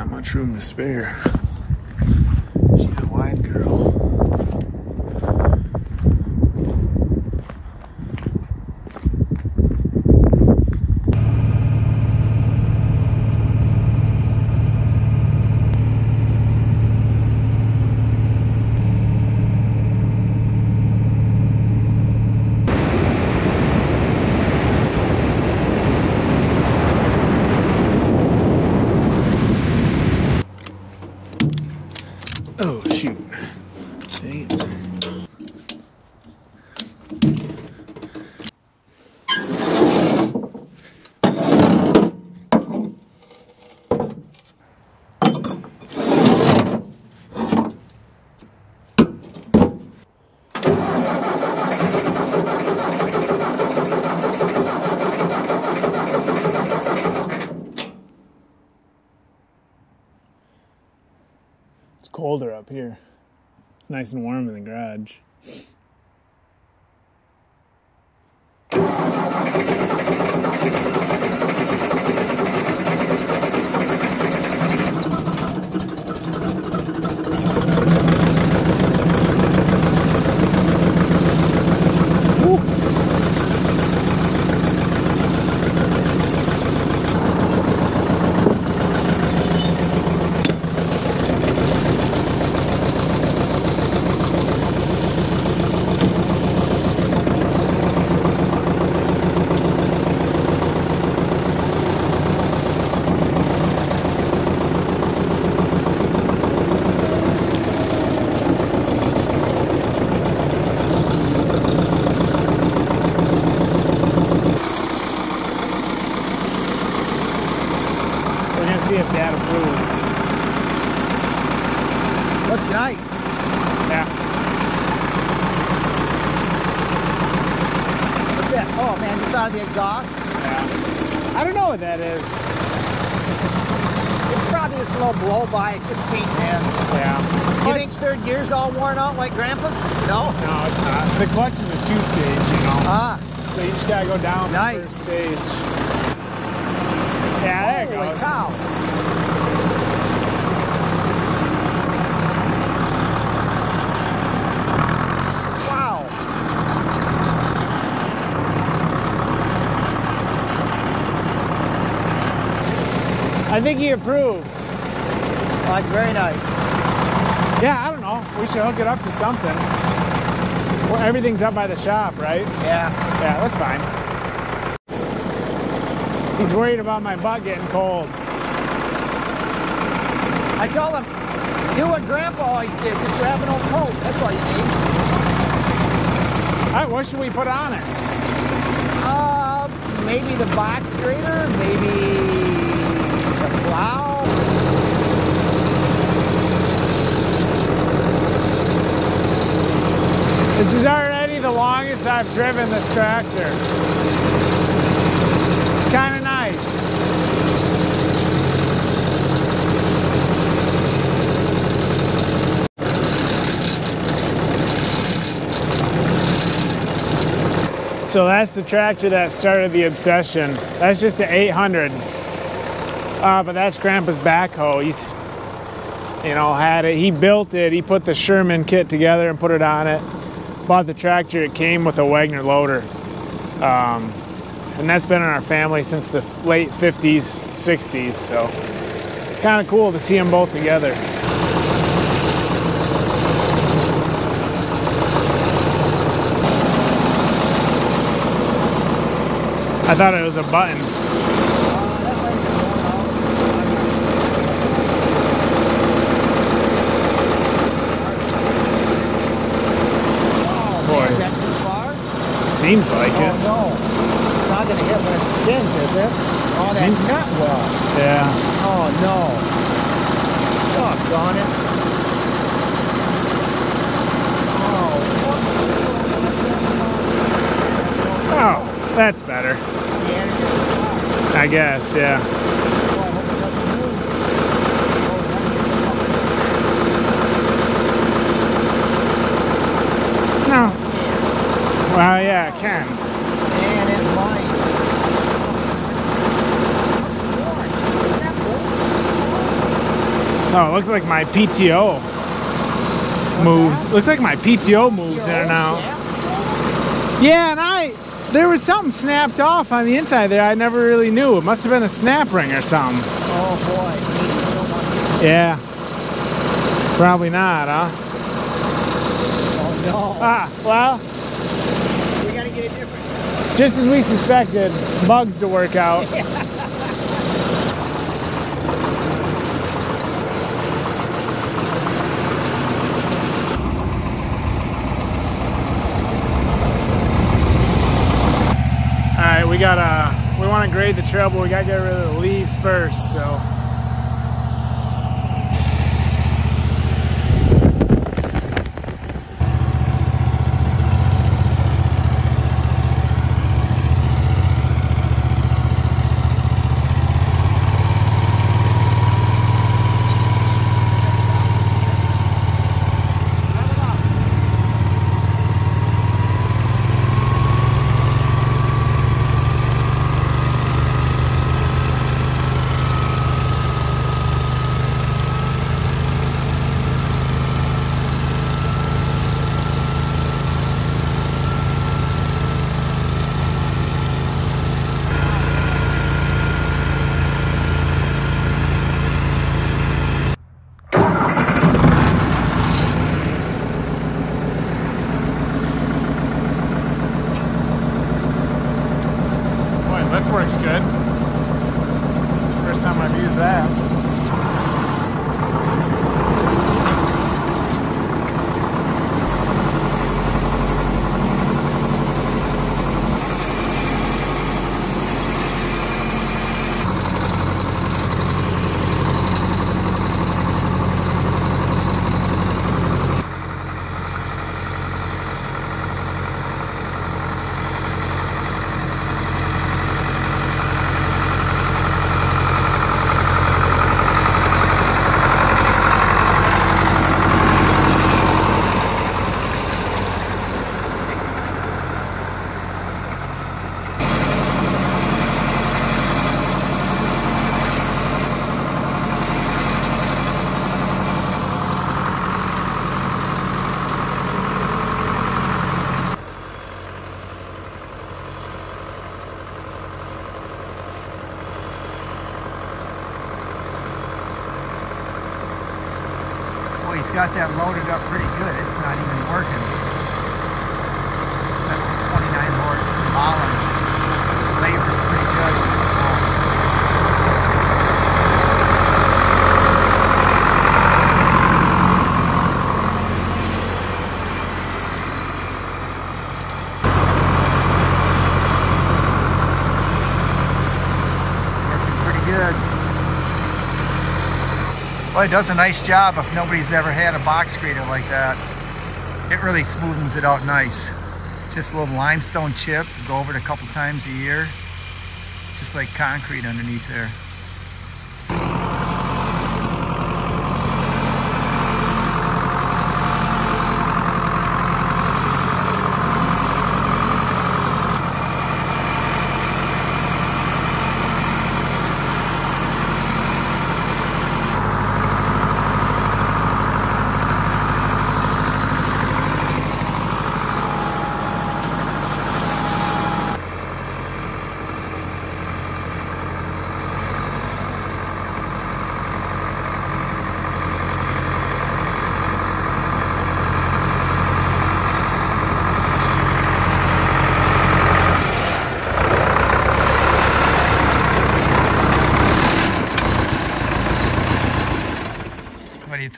not much room to spare. She's a wide girl. Here. It's nice and warm in the garage. Gonna see if Dad approves. Looks nice. Yeah. What's that? Oh man, just out of the exhaust. Yeah. I don't know what that is. It's probably just a little blow by. It's just seat, man. Yeah. You think third gear's all worn out like Grandpa's? No. No, it's not. The clutch is a two stage, you know. Ah, So you just gotta go down Nice. the first stage. Yeah, there it goes. cow. Wow. I think he approves. That's very nice. Yeah, I don't know. We should hook it up to something. Well, everything's up by the shop, right? Yeah. Yeah, that's fine. He's worried about my butt getting cold. I told him, do what Grandpa always did. Just grab an old coat. That's all you need. All right, what should we put on it? Uh, maybe the box grader, maybe the plow. This is already the longest I've driven this tractor. It's kind of nice. So that's the tractor that started the obsession. That's just the 800. Uh, but that's Grandpa's backhoe. He's, you know, had it. He built it. He put the Sherman kit together and put it on it. Bought the tractor. It came with a Wagner loader. Um, and that's been in our family since the late 50s, 60s. So kind of cool to see them both together. I thought it was a button. Oh, is Boys, that too far? seems like Oh it. no. It's not gonna hit when it spins, is it? Oh, that nut well. Yeah. Oh no. Doggone it. Oh, Oh, that's better. What? Yeah, I guess, yeah. Oh, it. No. Well, yeah, it can. And it might. Oh, it looks like my PTO moves. Looks like my PTO moves in and out. Yeah, and I there was something snapped off on the inside there. I never really knew. It must have been a snap ring or something. Oh boy. Yeah. Probably not, huh? Oh no. Ah, well, we gotta get it different. just as we suspected, bugs to work out. All right, we gotta, we wanna grade the trail, but we gotta get rid of the leaves first, so. Boy, lift works good. First time I've used that. He's got that loaded up pretty good. It's not even working. That 29 horse Holland labors pretty good when it's full. Working pretty good. Well, it does a nice job if nobody's ever had a box grader like that. It really smoothens it out nice. Just a little limestone chip, go over it a couple times a year. Just like concrete underneath there.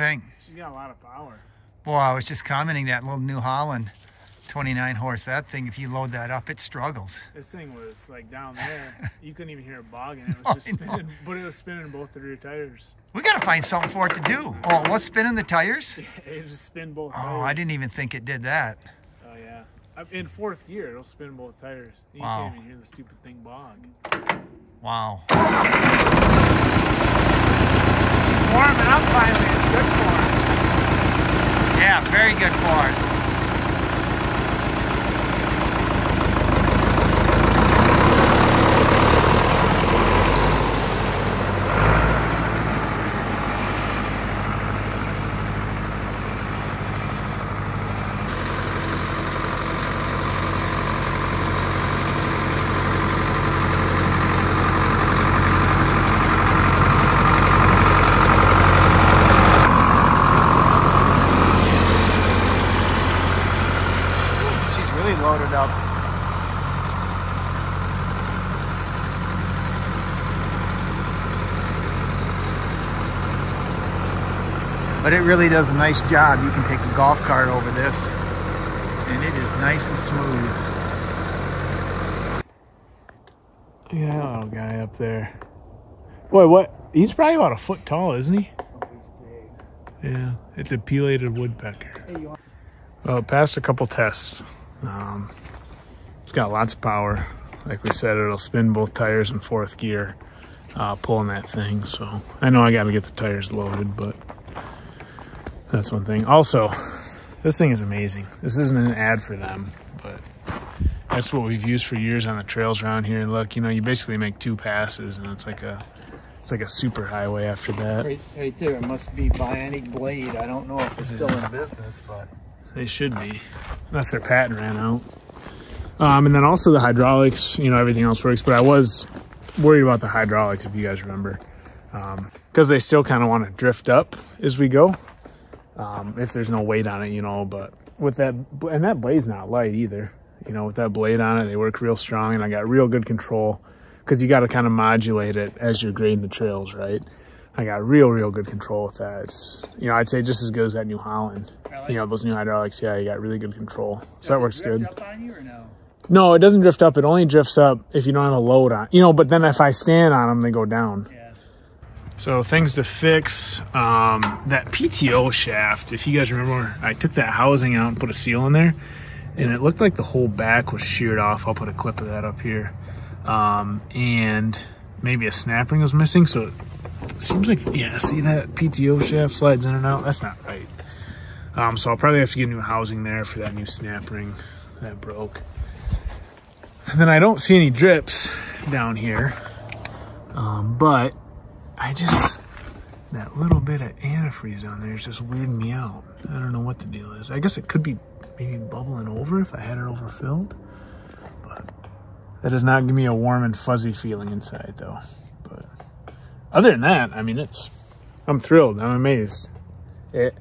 You? She's got a lot of power. Boy, I was just commenting that little New Holland 29 horse, that thing, if you load that up, it struggles. This thing was like down there. You couldn't even hear it bogging. It Oh, was just I know. spinning, but it was spinning both the rear tires. We got to find something for it to do. Oh, it was spinning the tires? It just spin both Oh, tires. I didn't even think it did that. Oh yeah. In fourth gear, it'll spin both tires. You Wow. can't even hear the stupid thing bog. Wow. Warming up finally. It's good for him. Yeah, very good for it. really loaded up. But it really does a nice job. You can take a golf cart over this and it is nice and smooth. Yeah, that little guy up there. Boy, what? He's probably about a foot tall, isn't he? Yeah, it's a pileated woodpecker. Well, it passed a couple tests. Um, it's got lots of power. Like we said, it'll spin both tires in fourth gear, uh, pulling that thing. So I know I got to get the tires loaded, but that's one thing. Also, this thing is amazing. This isn't an ad for them, but that's what we've used for years on the trails around here. And look, you know, you basically make two passes, and it's like a it's like a super highway after that. Right, right there. It must be Bionic Blade. I don't know if they're still in business, but They should be, unless their patent ran out. Um, and then also the hydraulics, you know, everything else works. But I was worried about the hydraulics, if you guys remember, because they still kind of want to drift up as we go. Um, if there's no weight on it, you know. But with that, and that blade's not light either. You know, with that blade on it, they work real strong, and I got real good control because you got to kind of modulate it as you're grading the trails, right? I got real, real good control with that. It's, you know, I'd say just as good as that New Holland. You know, those new hydraulics, yeah, you got really good control. So that works good. Up on you or no? No, it doesn't drift up. It only drifts up if you don't have a load on. You know, but then if I stand on them, they go down. Yeah. So things to fix. Um, that PTO shaft, if you guys remember, I took that housing out and put a seal in there, and it looked like the whole back was sheared off. I'll put a clip of that up here. Um, and maybe a snap ring was missing. So it seems like, yeah, see that PTO shaft slides in and out? That's not right. Um, so I'll probably have to get a new housing there for that new snap ring that broke. And then I don't see any drips down here. Um, but I just, that little bit of antifreeze down there is just weirding me out. I don't know what the deal is. I guess it could be maybe bubbling over if I had it overfilled. But that does not give me a warm and fuzzy feeling inside though. But other than that, I mean, it's, I'm thrilled. I'm amazed. It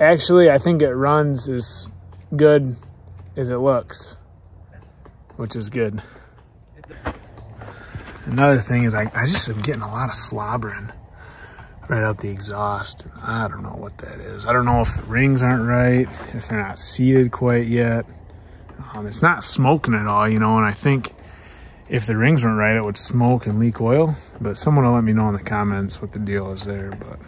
actually, I think it runs as good as it looks, which is good. Another thing is I, I just am getting a lot of slobbering right out the exhaust. I don't know what that is. I don't know if the rings aren't right, if they're not seated quite yet. Um, it's not smoking at all, you know, and I think if the rings weren't right, it would smoke and leak oil. But someone will let me know in the comments what the deal is there. But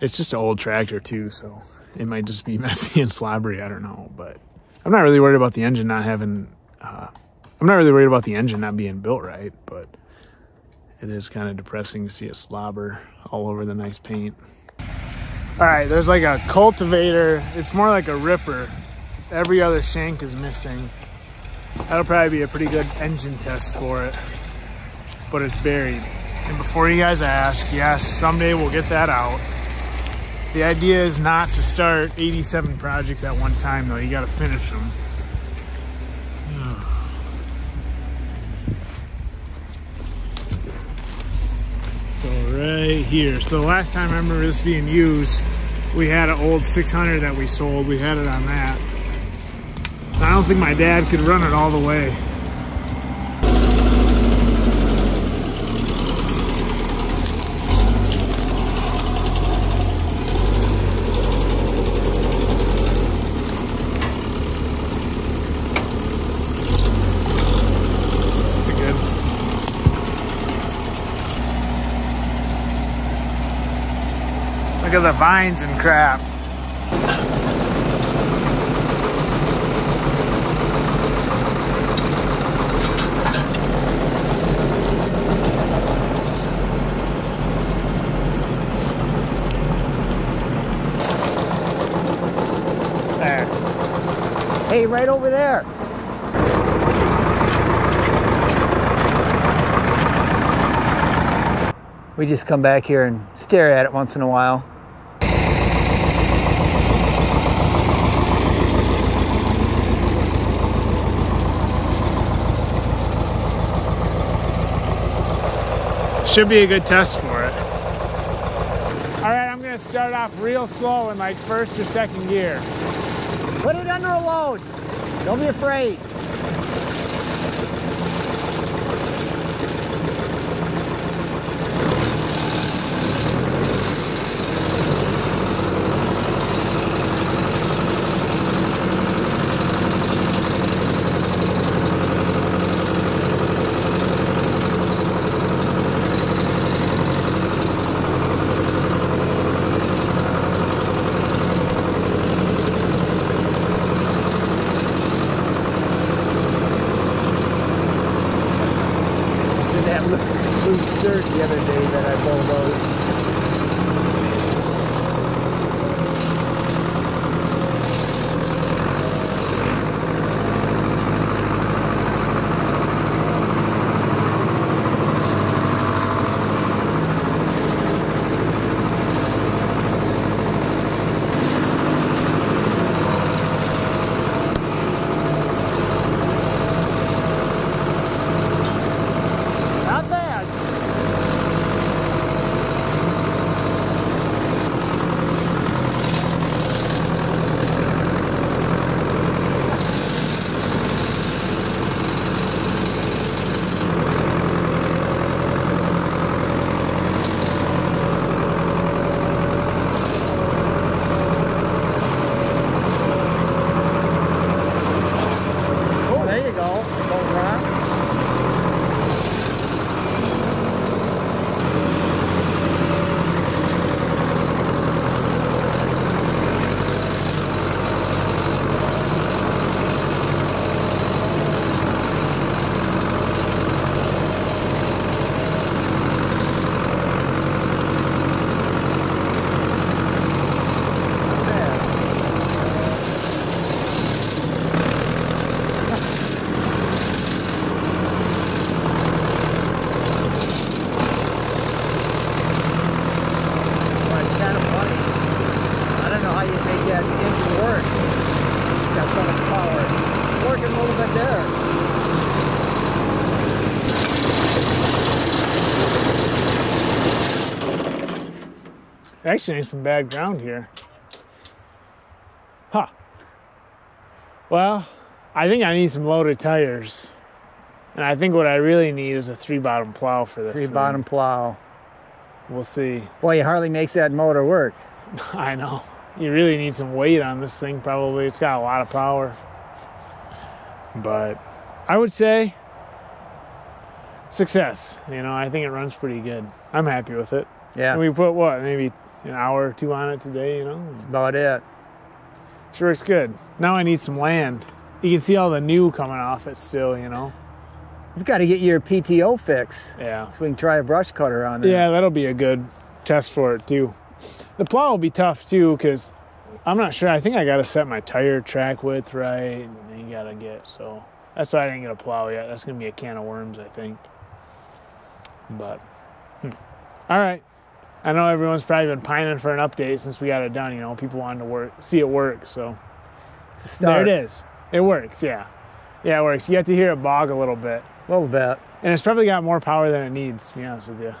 it's just an old tractor too, so it might just be messy and slobbery. I don't know, but I'm not really worried about the engine not having. Uh, I'm not really worried about the engine not being built right, but it is kind of depressing to see it slobber all over the nice paint. All right, there's like a cultivator. It's more like a ripper. Every other shank is missing. That'll probably be a pretty good engine test for it, but it's buried. And before you guys ask, yes, someday we'll get that out. The idea is not to start 87 projects at one time though. You got to finish them. So right here. So the last time I remember this being used, we had an old 600 that we sold. We had it on that. I don't think my dad could run it all the way. Pretty good. At the vines and crap. There. Hey, right over there. We just come back here and stare at it once in a while. Should be a good test for it. All right, I'm gonna start off real slow in like first or second gear. Put it under a load. Don't be afraid. A little bit there. Actually, ain't some bad ground here. Huh. Well, I think I need some loaded tires. And I think what I really need is a three bottom plow for this. Three thing. bottom plow. We'll see. Boy, it hardly makes that motor work. I know. You really need some weight on this thing, probably. It's got a lot of power. But I would say success. You know, I think it runs pretty good. I'm happy with it. Yeah, And we put what, maybe an hour or two on it today, you know? that's about it. Sure, it's good. Now I need some land. You can see all the new coming off it still, you know? You've got to get your PTO fix Yeah. so we can try a brush cutter on there. Yeah, that'll be a good test for it too. The plow will be tough too because I'm not sure. I think I got to set my tire track width right, and you got to get so. That's why I didn't get a plow yet. That's gonna be a can of worms, I think. But, hmm. all right. I know everyone's probably been pining for an update since we got it done. You know, people wanted to work, see it work. So It's a start. there it is. It works. Yeah, yeah, it works. You get to hear it bog a little bit, A little bit. and it's probably got more power than it needs. To be honest with you.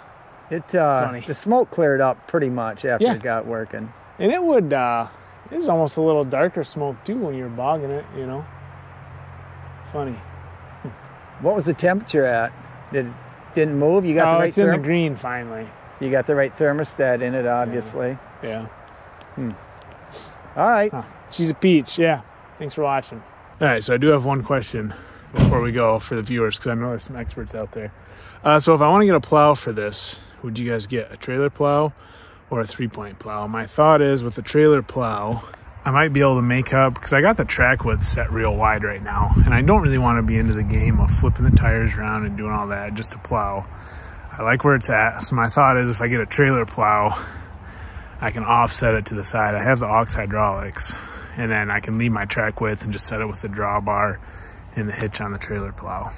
It uh, funny. the smoke cleared up pretty much after Yeah. it got working. And it would, uh, it's almost a little darker smoke too when you're bogging it, you know? Funny. What was the temperature at? Did it didn't move? You got oh, the right it's in the green finally. You got the right thermostat in it, obviously. Yeah. All right. Huh. She's a peach. Yeah. Thanks for watching. All right. So I do have one question before we go for the viewers because I know there's some experts out there. Uh, so if I want to get a plow for this, would you guys get a trailer plow or a three point plow? My thought is with the trailer plow, I might be able to make up because I got the track width set real wide right now, and I don't really want to be into the game of flipping the tires around and doing all that just to plow. I like where it's at. So my thought is if I get a trailer plow, I can offset it to the side. I have the aux hydraulics, and then I can leave my track width and just set it with the drawbar and the hitch on the trailer plow.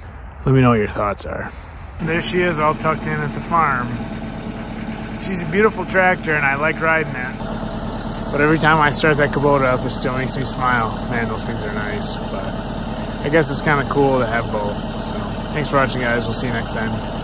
Let me know what your thoughts are. There she is, all tucked in at the farm. She's a beautiful tractor, and I like riding it. But every time I start that Kubota up, it still makes me smile. Man, those things are nice. But I guess it's kind of cool to have both. So thanks for watching, guys. We'll see you next time.